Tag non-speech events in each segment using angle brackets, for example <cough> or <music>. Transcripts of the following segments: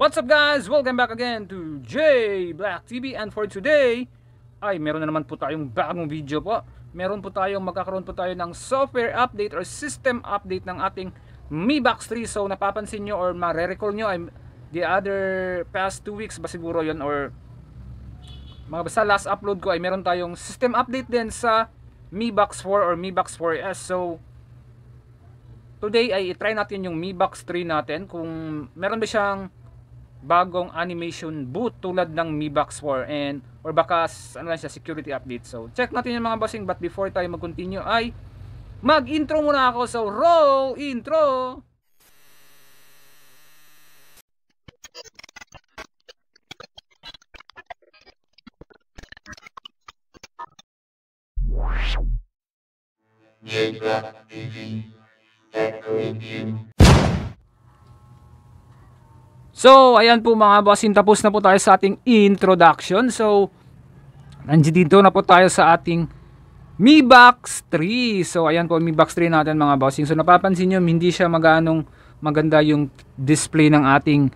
What's up guys? Welcome back again to J Black TV and for today ay meron na naman po tayong bagong video po. Meron po tayong magkakaroon po tayo ng software update or system update ng ating Mi Box 3. So napapansin nyo or mare-recall nyo ay the other past 2 weeks ba siguro yon or mga basta last upload ko ay meron tayong system update din sa Mi Box 4 or Mi Box 4S. So today ay i-try natin yung Mi Box 3 natin kung meron ba siyang bagong animation boot tulad ng Mi Box 4 and or baka ano lang siya security update. So check natin yung mga bossing but before tayo mag-continue ay mag-intro muna ako. So roll intro. J-Block TV Tech Review. So, ayan po mga bossing, tapos na po tayo sa ating introduction. So, nandito na po tayo sa ating Mi Box 3. So, ayan po Mi Box 3 natin mga bossing. So, napapansin nyo, hindi siya maganong maganda yung display ng ating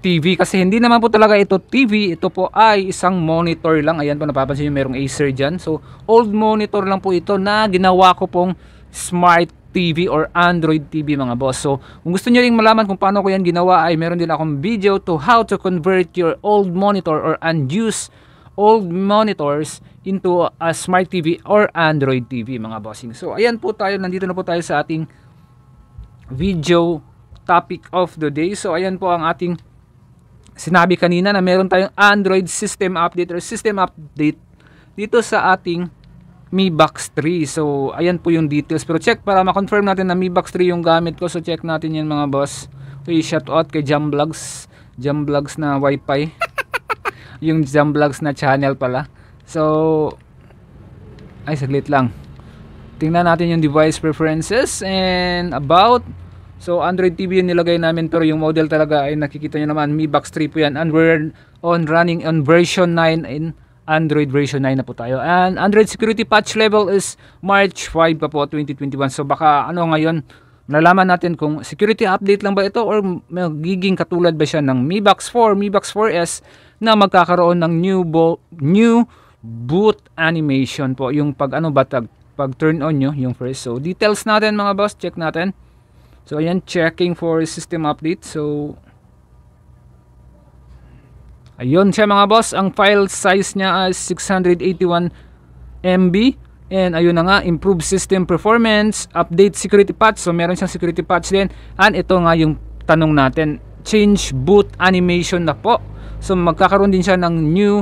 TV. Kasi hindi naman po talaga ito TV. Ito po ay isang monitor lang. Ayan po, napapansin nyo, merong Acer dyan. So, old monitor lang po ito na ginawa ko pong smart TV or Android TV mga boss. So, kung gusto niyo ring malaman kung paano ko yan ginawa ay meron din akong video to how to convert your old monitor or unused old monitors into a smart TV or Android TV mga bossing. So, ayan po tayo. Nandito na po tayo sa ating video topic of the day. So, ayan po ang ating sinabi kanina na meron tayong Android system update or system update dito sa ating Mi Box 3. So, ayan po yung details. Pero check para ma-confirm natin na Mi Box 3 yung gamit ko. So, check natin yan mga boss. Okay, shout out kay Jamvlogs. Jamvlogs na wifi. <laughs> yung Jamvlogs na channel pala. So, ay saglit lang. Tingnan natin yung device preferences and about. So, Android TV yung nilagay namin pero yung model talaga ay nakikita nyo naman. Mi Box 3 po yan. And we're on running on version 9 in Android version 9 na po tayo. And Android security patch level is March 5 pa po 2021. So baka ano ngayon nalaman natin kung security update lang ba ito or magiging katulad ba siya ng Mi Box 4, Mi Box 4S na magkakaroon ng new bo- new boot animation po yung pag ano ba tag, pag turn on nyo yung first. So details natin mga boss, check natin. So ayan checking for system update. So Ayun siya mga boss, ang file size niya is 681 MB and ayun na nga, improve system performance, update security patch, so meron siyang security patch din and ito nga yung tanong natin, change boot animation na po. So magkakaroon din siya ng new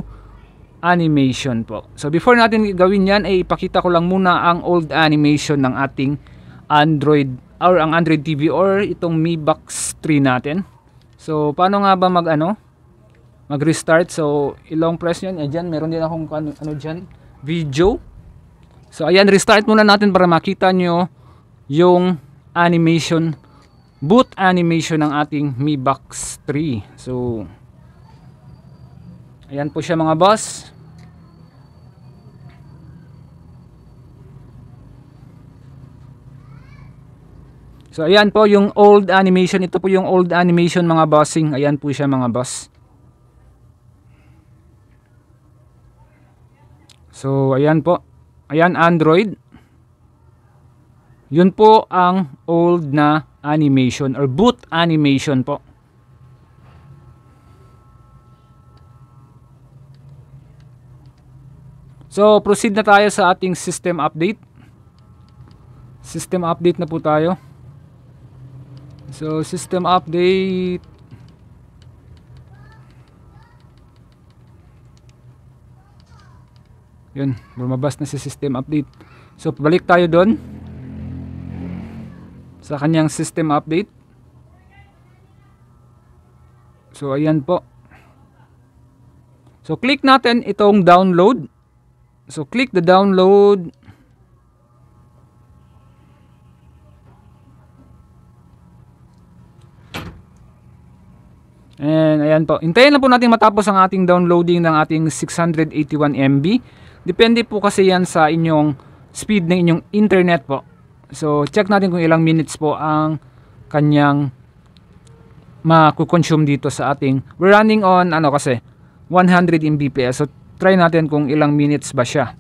animation po. So before natin gawin yan, ay eh, ipakita ko lang muna ang old animation ng ating Android or ang Android TV or itong Mi Box 3 natin. So paano nga ba mag ano? Mag-restart. So, ilong press nyo. Ayan, meron din akong ano, ano dyan, video. So, ayan, restart muna natin para makita nyo yung animation, boot animation ng ating Mi Box 3. So, ayan po siya mga boss. So, ayan po yung old animation. Ito po yung old animation mga bossing. Ayan po siya mga boss. So, ayan po. Ayan, Android. Yun po ang old na animation or boot animation po. So, proceed na tayo sa ating system update. System update na po tayo. So, system update yun lumabas na si system update. So balik tayo doon sa kanyang system update. So ayan po. So click natin itong download. So click the download. And ayan po. Hintayin lang po natin matapos ang ating downloading ng ating 681 MB. Depende po kasi yan sa inyong speed ng inyong internet po. So, check natin kung ilang minutes po ang kanyang makukonsume dito sa ating we're running on ano kasi 100 Mbps so try natin kung ilang minutes ba siya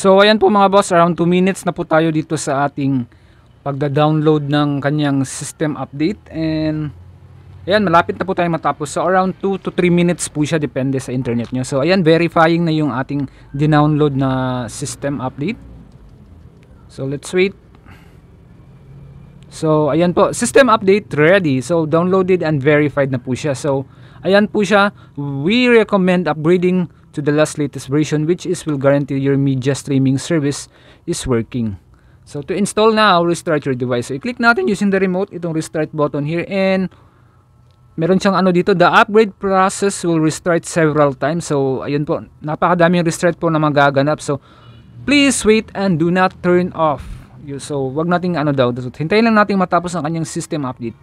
So ayan po mga boss, around 2 minutes na po tayo dito sa ating pagda-download ng kanyang system update and ayan malapit na po tayo matapos. So around 2 to 3 minutes po siya depende sa internet nyo. So ayan verifying na yung ating dinownload na system update. So let's wait. So ayan po, system update ready. So downloaded and verified na po siya. So ayan po siya. We recommend upgrading to the last latest version which is will guarantee your media streaming service is working. So to install now, restart your device. So i-click natin using the remote itong restart button here and meron siyang ano dito, the upgrade process will restart several times. So ayun po, napakadaming restart po na magaganap. So please wait and do not turn off. So wag nating ano daw, so, hintayin lang nating matapos ang kanyang system update.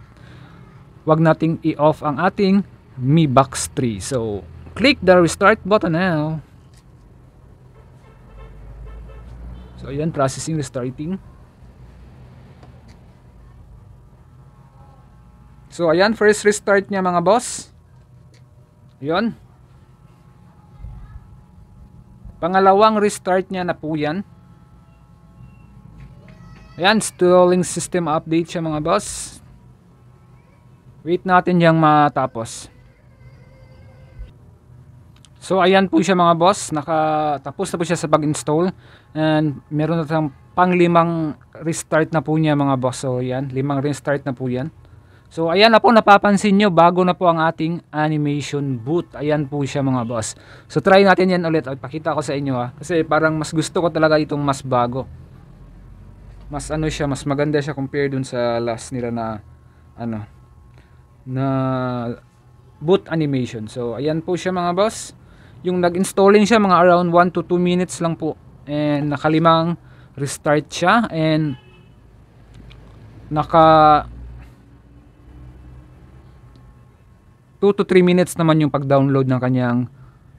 Wag nating i-off ang ating Mi Box 3. So click the restart button now. So ayan, processing, restarting. So ayan, first restart niya mga boss. Ayan. Pangalawang restart niya na po yan. Ayan, stalling system update siya mga boss. Wait natin yung matapos. So ayan po siya mga boss, nakatapos na po siya sa pag-install and meron na tayong panglimang restart na po niya mga boss. So ayan, limang restart na po yan. So ayan na po napapansin nyo bago na po ang ating animation boot. Ayan po siya mga boss. So try natin yan ulit. Pakita ko sa inyo ha. Kasi parang mas gusto ko talaga itong mas bago. Mas ano siya, mas maganda siya compare dun sa last nila na ano na boot animation. So ayan po siya mga boss yung nag-installing siya mga around 1 to 2 minutes lang po. And nakalimang restart siya. And naka 2 to 3 minutes naman yung pag-download ng kanyang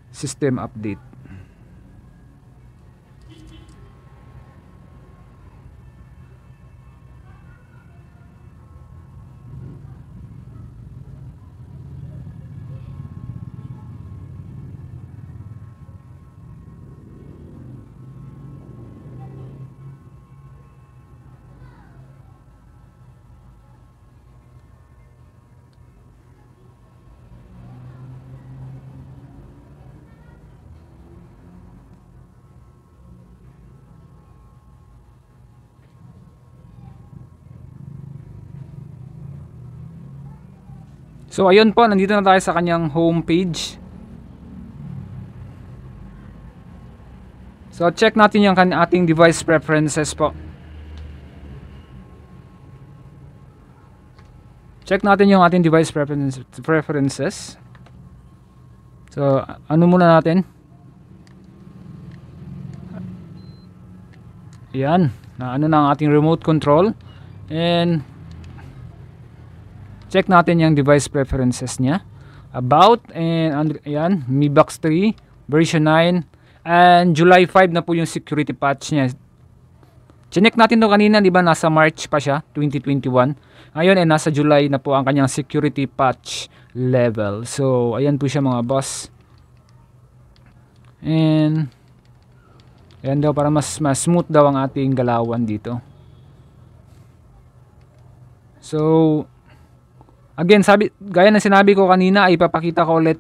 system update So ayun po, nandito na tayo sa kanyang homepage. So check natin yung ating device preferences po. Check natin yung ating device preferences. So ano muna natin? Yan, na ano na ang ating remote control and check natin yung device preferences niya about and ayan Mi Box 3 version 9 and July 5 na po yung security patch niya Chinek natin to kanina, di ba? Nasa March pa siya, 2021. Ngayon, eh, nasa July na po ang kanyang security patch level. So, ayan po siya mga boss. And, ayan daw, para mas, mas smooth daw ang ating galawan dito. So, again, sabi, gaya ng sinabi ko kanina, ipapakita ko ulit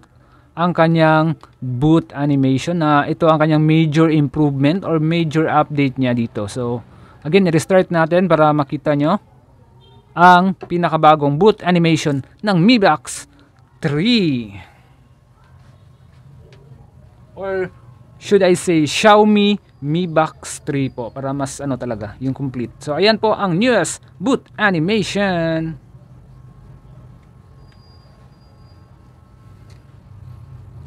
ang kanyang boot animation na ito ang kanyang major improvement or major update niya dito. So, again, restart natin para makita nyo ang pinakabagong boot animation ng Mi Box 3. Or should I say Xiaomi Mi Box 3 po para mas ano talaga yung complete. So ayan po ang newest boot animation.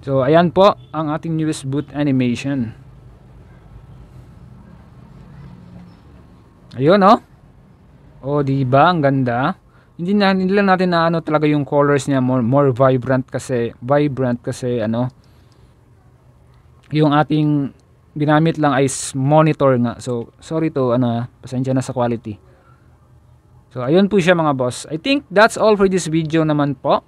So ayan po ang ating newest boot animation. Ayun oh. Oh, di ba ang ganda? Hindi na hindi lang natin na ano talaga yung colors niya more more vibrant kasi vibrant kasi ano yung ating ginamit lang ay monitor nga. So, sorry to, ano, pasensya na sa quality. So, ayun po siya mga boss. I think that's all for this video naman po.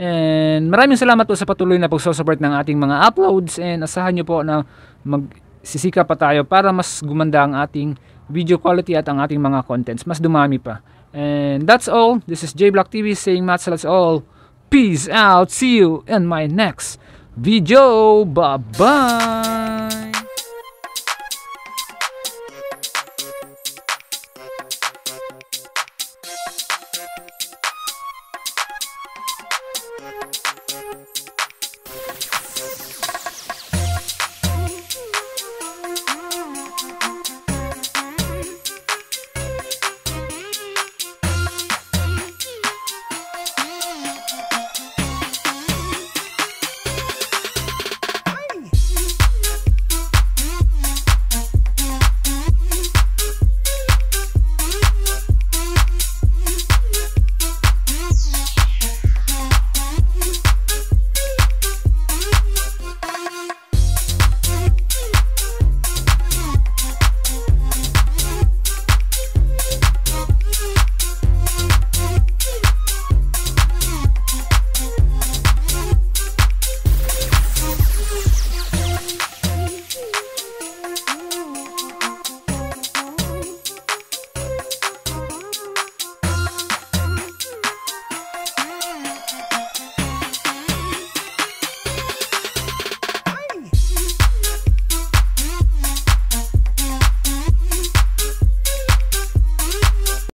And maraming salamat po sa patuloy na pagsusupport ng ating mga uploads and asahan nyo po na magsisika pa tayo para mas gumanda ang ating video quality at ang ating mga contents. Mas dumami pa. And that's all. This is J Block TV saying Mats, that's all. Peace out. See you in my next video. Bye-bye.